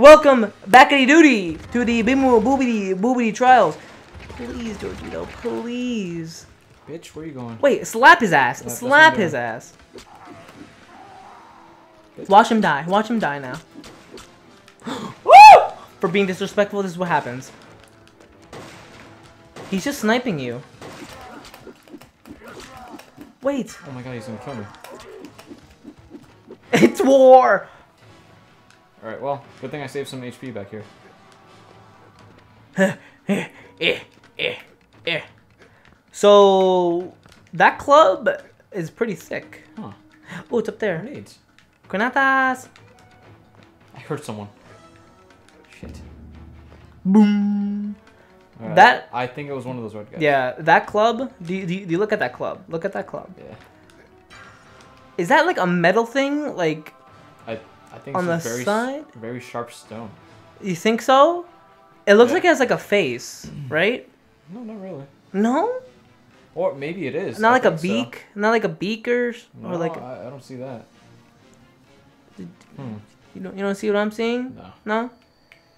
Welcome, backity duty, to the Bimu Boobity Boobity Trials. Please, Georgito, please. Bitch, where you going? Wait, slap his ass. that's slap his ass. Watch him die. Watch him die now. Woo! For being disrespectful, this is what happens. He's just sniping you. Wait, Oh my god, he's gonna kill me. it's war. Alright, well, good thing I saved some HP back here. eh, eh, eh. So that club is pretty thick. Huh. Oh, it's up there. Grenades. Granatas. I heard someone. Shit. Boom. Alright, That- I think it was one of those red guys. Yeah, that club. Do you, do, you, do you look at that club? Look at that club. Yeah. Is that like a metal thing? Like, I think On it's the very side? very sharp stone. you think so? It looks Yeah. like it has like a face, right? No, not really. No, Or maybe it is. not I like a think so. beak, not like a beaker, No, or like I, I don't see that. Hmm. you don't you don't see what I'm seeing? No. No.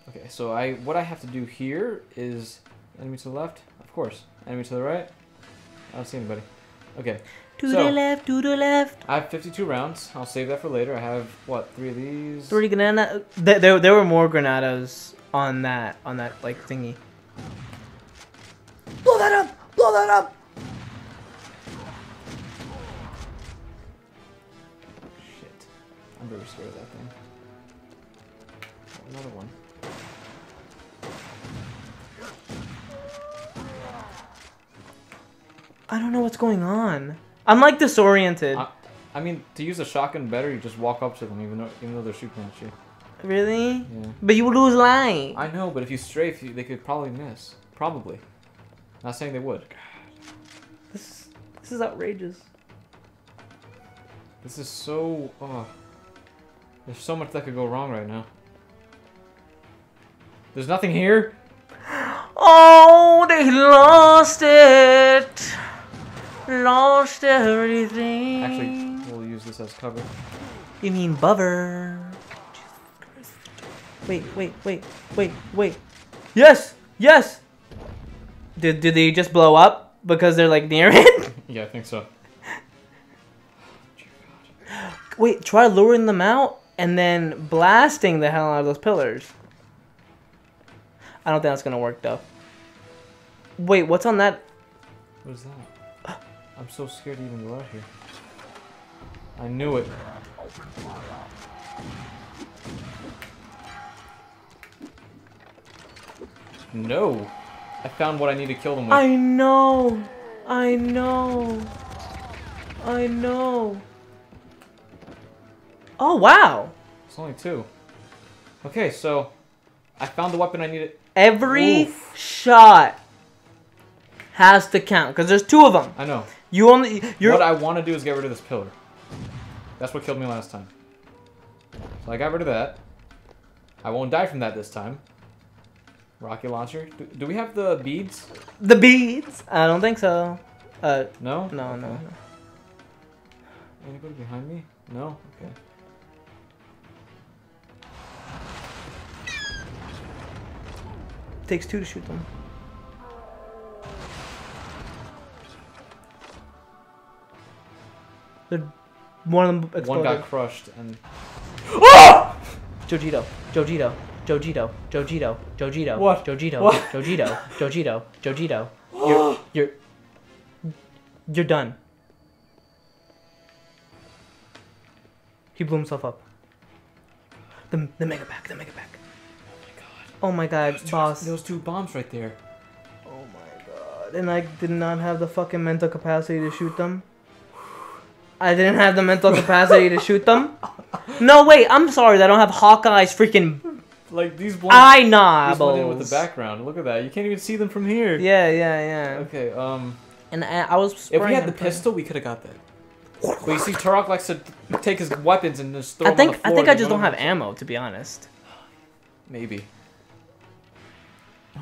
Okay, so I what I have to do here is enemy to the left, of course. Enemy to the right. I don't see anybody. Okay, To So- the left, to the left. I have 52 rounds. I'll save that for later. I have what three of these? Three granada. There, there, there were more granadas on that, on that like thingy. Blow that up! Blow that up! Shit, I'm very scared of that thing. Another one. I don't know what's going on. I'm like disoriented. I, I mean, to use a shotgun better, you just walk up to them, even though even though they're shooting at you. really? Yeah. But you lose line. I know, but if you strafe, you, they could probably miss. Probably. Not saying they would. God. This, this is outrageous. This is so. Oh. There's so much that could go wrong right now. There's nothing here. Oh, they lost it. Lost everything. Actually, we'll use this as cover. you mean Bover? Wait, wait, wait, wait, wait. Yes, yes. Did did they just blow up because they're like near it? Yeah, I think so. wait, try luring them out and then blasting the hell out of those pillars. I don't think that's gonna work though. Wait, what's on that? What is that? I'm so scared to even go out here. I knew it. No. I found what I need to kill them with. I know. I know. I know. Oh, wow. It's only two. Okay, so I found the weapon I needed. Every Oof. shot has to count because there's two of them. I know. You only you're What I want to do is get rid of this pillar. That's what killed me last time. So I got rid of that. I won't die from that this time. Rocket launcher. Do, do we have the beads? the beads. I don't think so. Uh, No? no, no, Okay. no. Anybody behind me? No? Okay. takes two to shoot them. They're, one of them One got crushed and ah! Jojito, Jojito, Jojito, Jojito, Jojito, What? Jojito, What? Jojito, Jojito, Jojito. You're, you're, you're done. He blew himself up. The, the mega pack, the mega pack. Oh my god, Oh my god, those boss. those two bombs right there. Oh my god. And I did not have the fucking mental capacity to shoot them. I didn't have the mental capacity to shoot them. No, wait, I'm sorry that I don't have Hawkeye's freaking Like these blend, eye these knobs. blend in with the background. Look at that. You can't even see them from here. Yeah, yeah, yeah. Okay. Um. And I, I was. If we had the and pistol, we could have got that. But you see, Turok likes to take his weapons and just throw I them think on the I floor. think I just don't have them- ammo to be honest. Maybe.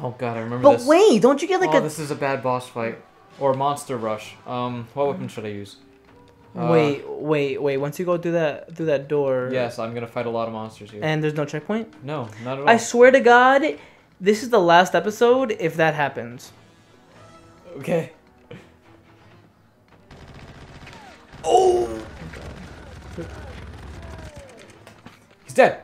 Oh god, I remember But this. wait, don't you get like oh, a this is a bad boss fight or monster rush. Um, what weapon should I use? Uh, wait, wait, wait. Once you go through that through that door. Yes, I'm gonna fight a lot of monsters here. And there's no checkpoint. no, not at all. I swear to God, this is the last episode if that happens. okay. Oh. He's dead.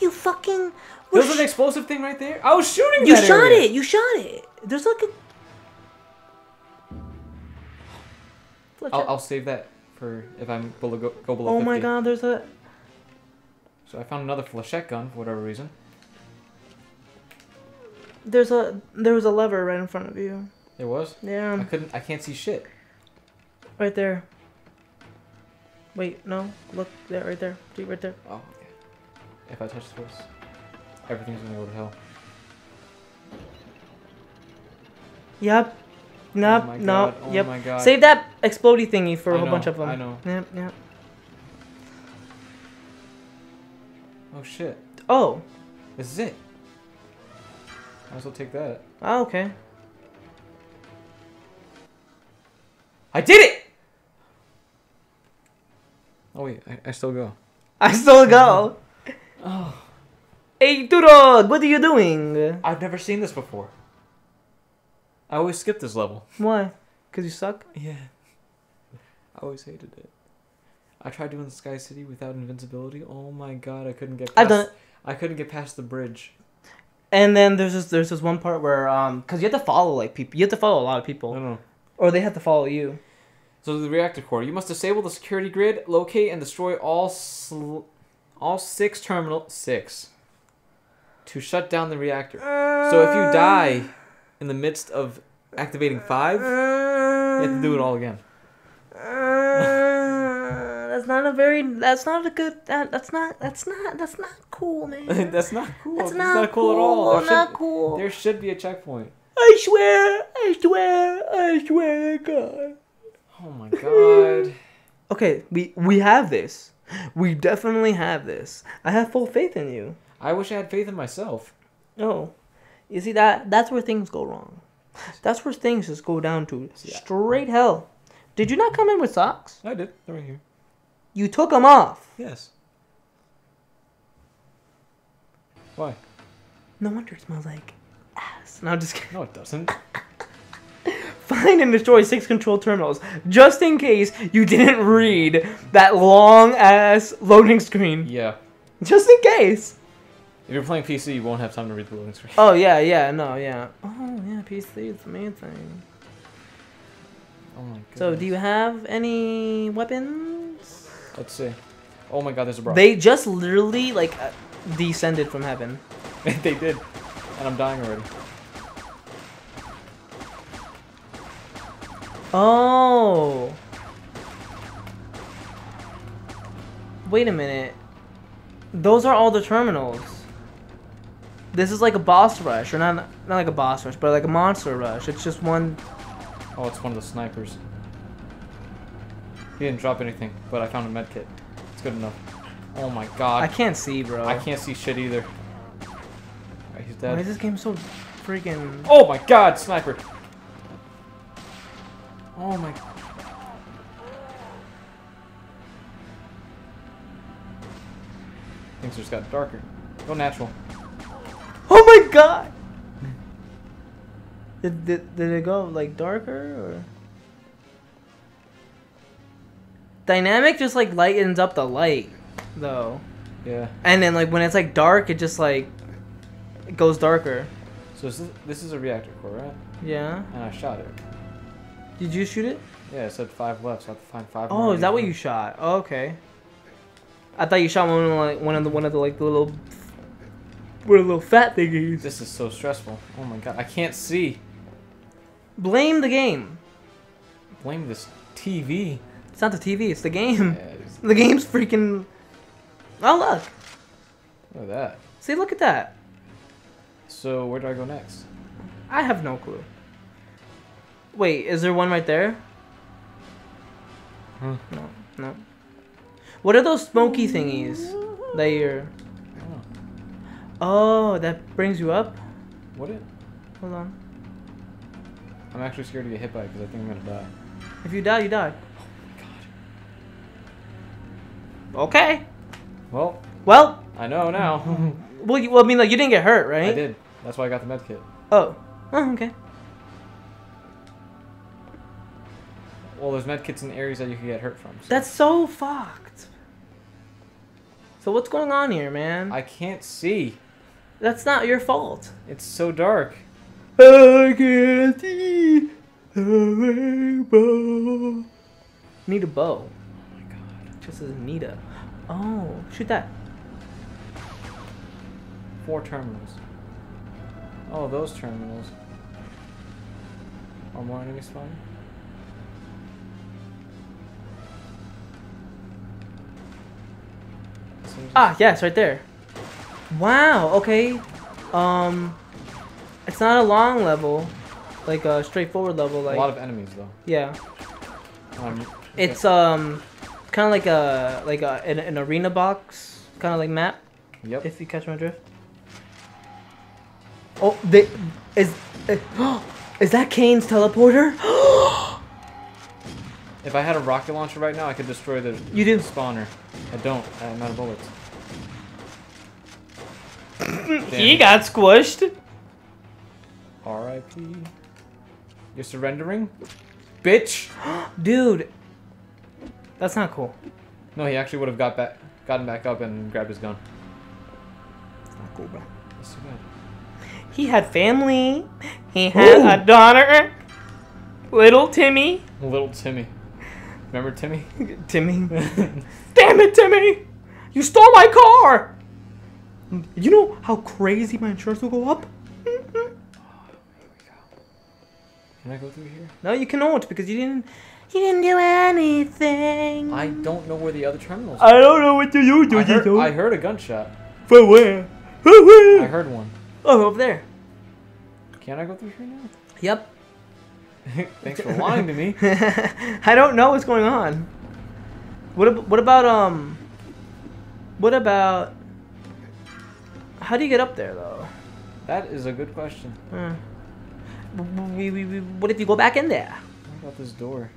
You fucking. There was an explosive thing right there. I was shooting. You shot area. it. You shot it. There's like a. I'll, I'll save that for if I'm below, go, go below oh 50. my God! There's a. So I found another flechette gun for whatever reason. There's a. There was a lever right in front of you. There was. Yeah. I couldn't. I can't see shit. right there. Wait, no. Look there, right there. See, right there. Oh. If I touch this, everything's gonna go to hell. Yep. Nope. oh my nope. Oh yep. my god. Save that explodey thingy for a I whole know, bunch of them. I know. Yep. Yep. Oh shit. Oh. This is it. Might as well take that. Oh, okay. I did it! Oh wait, I, I still go. I still go. Oh. Hey, Turok, what are you doing? I've never seen this before. I always skip this level. Why? Cause you suck. Yeah. I always hated it. I tried doing Sky City without invincibility. Oh my god, I couldn't get past I've done it. I couldn't get past the bridge. And then there's this there's this one part where um, cause you have to follow like people. You have to follow a lot of I people, don't know. or they have to follow you. So the reactor core. You must disable the security grid, locate and destroy all sl- all six terminal six to shut down the reactor. So if you die in the midst of activating five, you have to do it all again. Uh, that's not a very. That's not a good. That, that's not. That's not. That's not cool, man. That's not cool. That's It's not, not cool, at all. There Not should, cool. there should be a checkpoint. I swear. I swear. I swear to God. Oh my god. Okay, we we have this. We definitely have this. I have full faith in you. I wish I had faith in myself. Oh, you see that? That's where things go wrong. That's where things just go down to straight hell. Did you not come in with socks? I did. They're right here. You took them off. Yes. Why? No wonder it smells like ass. No, I'm just kidding. No, it doesn't. Find and destroy six control terminals, just in case you didn't read that long ass loading screen. Yeah. Just in case. If you're playing PC, you won't have time to read the loading screen. Oh yeah, yeah, no, yeah. Oh yeah, PC is the main thing. Oh my god. So, do you have any weapons? Let's see. Oh my god, there's a bro. They just literally like uh, descended from heaven. they did. And I'm dying already. Oh. Wait a minute. Those are all the terminals. This is like a boss rush, or not not like a boss rush, but like a monster rush. It's just one. Oh, it's one of the snipers. He didn't drop anything, but I found a med kit. It's good enough. Oh my god. I can't see, bro. I can't see shit either. Alright, he's Why is dead. this game so freaking? Oh my god, sniper! Oh my. Things just got darker. Go natural. Oh my god! Did, did, did it go like darker or? Dynamic just like lightens up the light, though. Yeah. And then like when it's like dark, it just like it goes darker. So this is, this is a reactor core, right? Yeah. And I shot it. Did you shoot it? Yeah, it said five left, so I have to find five. Oh, is that what you shot? Oh, okay. I thought you shot one of like one of the one of the like the little, of the little fat one. thingies. This is so stressful. Oh my god, I can't see. Blame the game. Blame this TV. It's not the TV. It's the Yeah, game. it's- The game's freaking. Oh look! look at that. See, look at that. So where do I go next? I have no clue. Wait, is there one right there? Huh. No, no. What are those smoky thingies that you're? Oh, that brings you up. what it? Hold on. I'm actually scared to get hit by it because I think I'm gonna die. If you die, you die. Oh my god. Okay. Well, Well, I know now. well, you, well, I mean, like you didn't get hurt, right? I did. That's why I got the med kit. Oh. Oh, okay. Well, there's med kits in areas that you can get hurt from. so- That's so fucked. So what's going on here, man? I can't see. That's not your fault. It's so dark. I can't see the rainbow. Need a bow. Oh my god. Just as Nita. Oh, shoot that. Four terminals. Oh, those terminals. Are more enemies spawning? Seems- Ah, yes, right there. Wow. Okay. Um, it's not a long level, like a straightforward level. Like a lot of enemies though. yeah, Um, it's um, kind of like a like a an, an arena box kind of like map. Yep. If you catch my drift. Oh, they is is that Kane's teleporter? If I had a rocket launcher right now, I could destroy the You do. spawner. I don't. I'm out of bullets. He got squished. R.I.P. You're surrendering, bitch. Dude, that's not cool. No, he actually would have got back, gotten back up and grabbed his gun. Not cool, bro. That's too bad. He had family. He had a daughter. Little Timmy. Little Timmy. Remember Timmy? Timmy. Damn it, Timmy! You stole my car! You know how crazy my insurance will go up? Can I go through here? No, you cannot because you didn't. You didn't do anything. I don't know where the other terminals I don't know what to do. I heard, I heard a gunshot. For where? Where? I heard one. Oh, over there. Can I go through here now? Yep. Thanks for lying to me. I don't know what's going on. What ab- what about um? What about? How do you get up there though? That is a good question. Hmm. We, we, we, what if you go back in there? What about this door?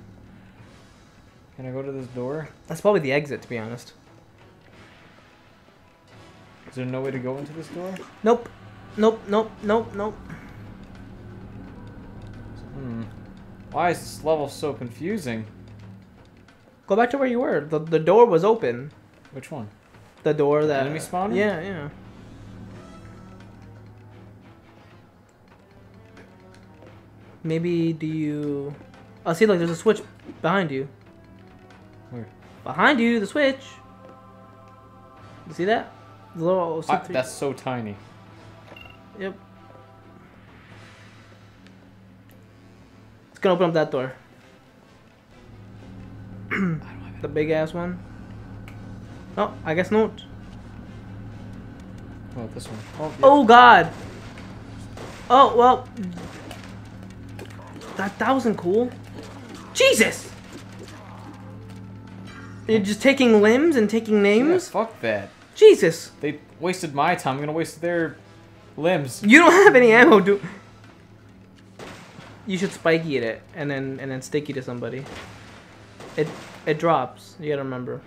Can I go to this door? That's probably the exit, to be honest. Is there no way to go into this door? Nope. Nope. Nope. Nope. Nope. Hmm. Why is this level so confusing? Go back to where you were. The the door was open. Which one? The door that Enemy spawner? Yeah, yeah. Maybe do you? Oh, see, look, there's a switch behind you. Where? Behind you, the switch. You see that? The little. I, that's so tiny. Yep. It's gonna open up that door. I don't have The big ass one. Oh, I guess not. Oh, this one. Oh, yeah. Oh God. Oh well. That that wasn't cool. Jesus. You're just taking limbs and taking Yeah, names. fuck that. Jesus. They wasted my time. I'm gonna waste their limbs. You don't have any ammo, dude. You should spiky it and then and then sticky to somebody. It it drops. You gotta remember.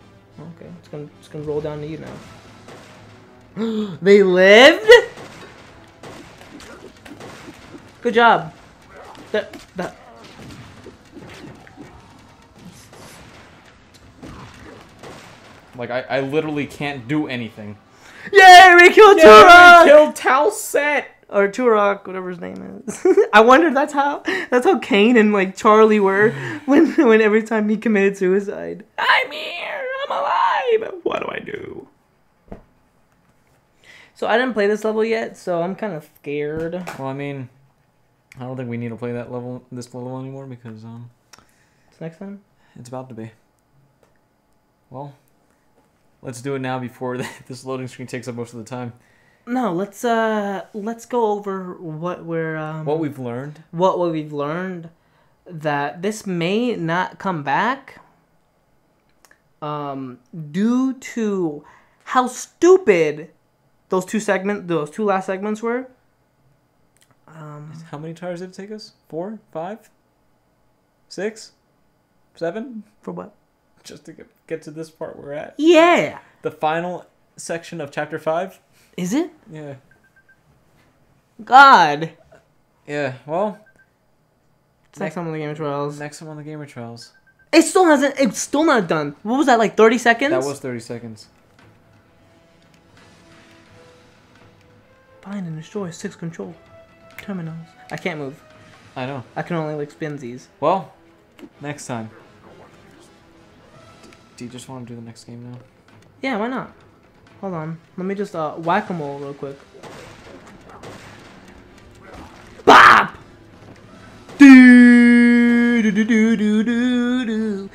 Okay, it's gonna it's gonna roll down to you now. they lived. Good job. That that. Like I, I literally can't do anything. Yay! We killed Turok. We killed Tal'Set. or Turok, whatever his name is. I wonder that's how that's how Kane and like Charlie were when when every time he committed suicide. I'm here. I'm alive. What do I do? So I didn't play this level yet, so I'm kind of scared. Well, I mean, I don't think we need to play that level, this level anymore because um, It's next time. it's about to be. Well, let's do it now before this loading screen takes up most of the time. No, let's uh let's go over what we're um What we've learned. what what we've learned that this may not come back um due to how stupid those two segment those two last segments were um How many tires did it take us? Four, five, six, seven. for what just to get, get to this part we're at. Yeah. The final section of chapter five. Is it? Yeah. God. Yeah. Well, It's next time on the Gamer Trials. next time on the Gamer Trials. It still hasn't. It's still not done. What was that? Like thirty seconds. That was thirty seconds. Find and destroy six control terminals. I can't move. I know. I can only like spin these. Well, next time. D- Do you just want to do the next game now? Yeah, why not? Hold on. Let me just uh whack 'em all real quick. Bop! Do do do do do do do.